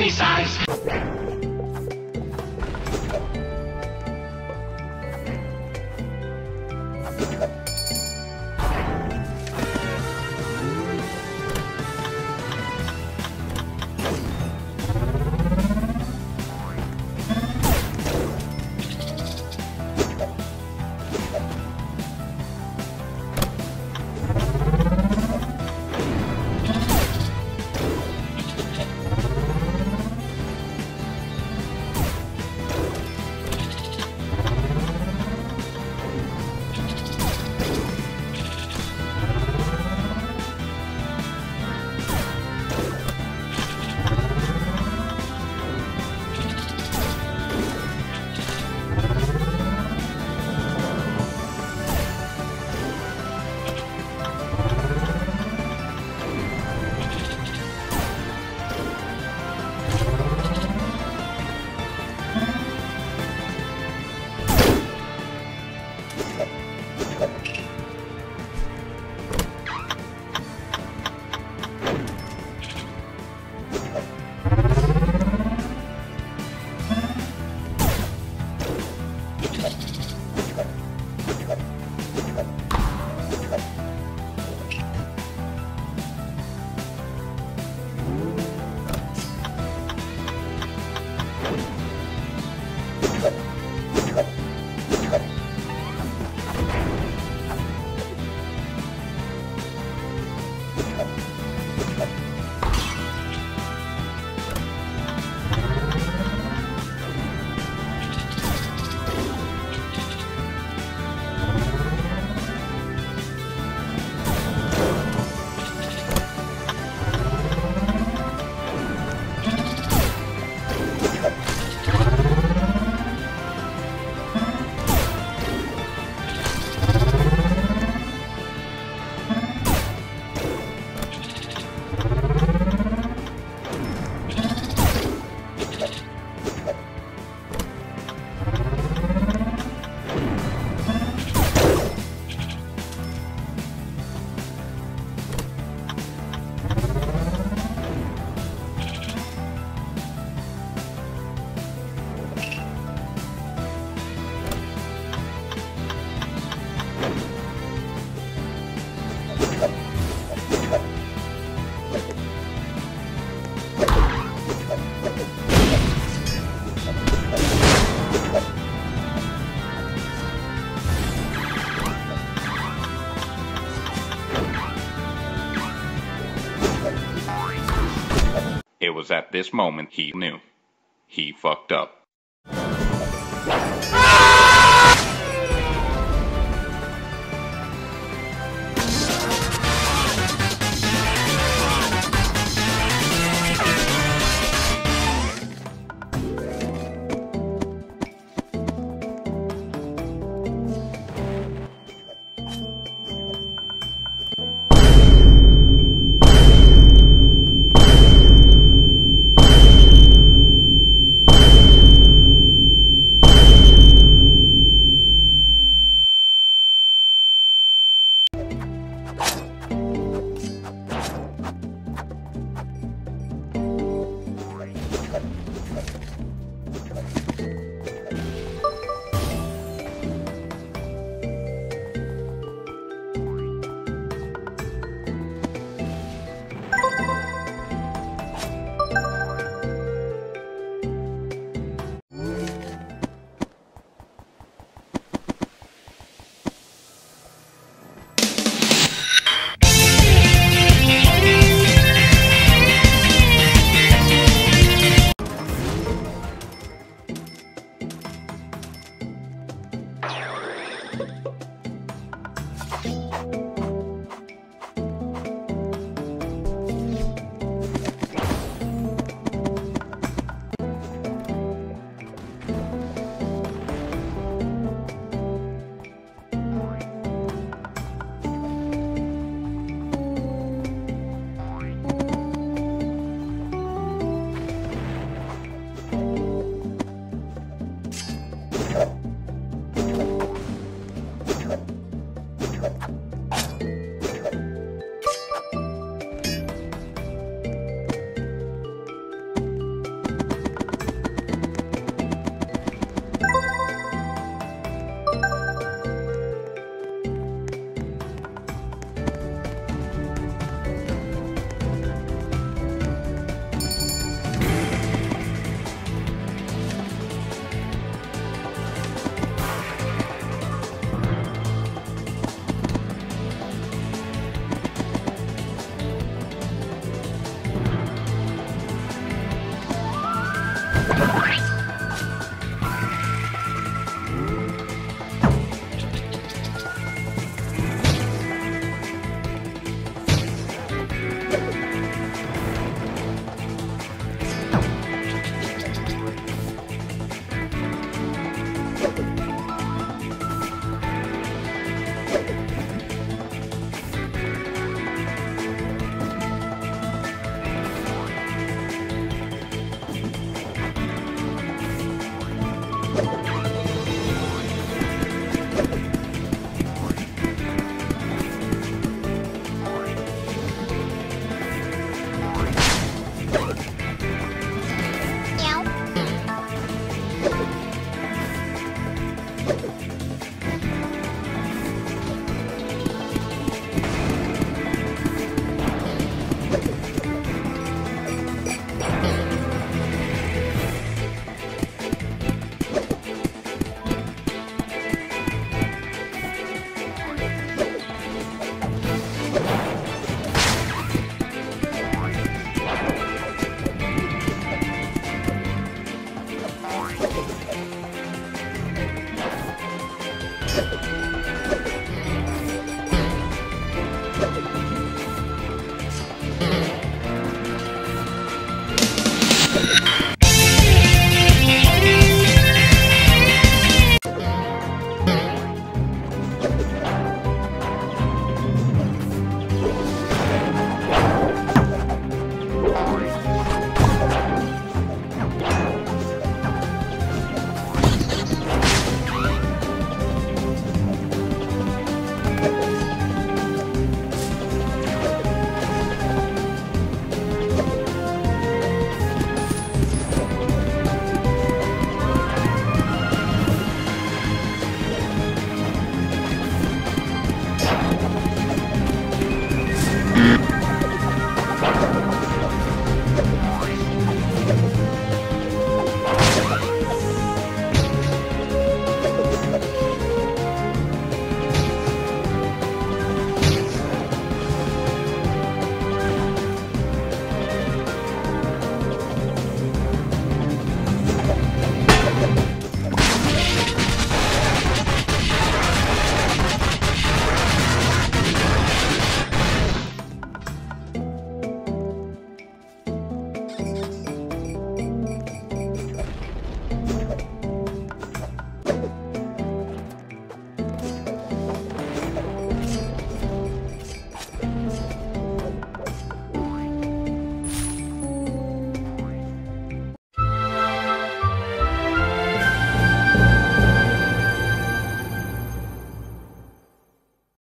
any size. よいしょ。Was at this moment he knew. He fucked up.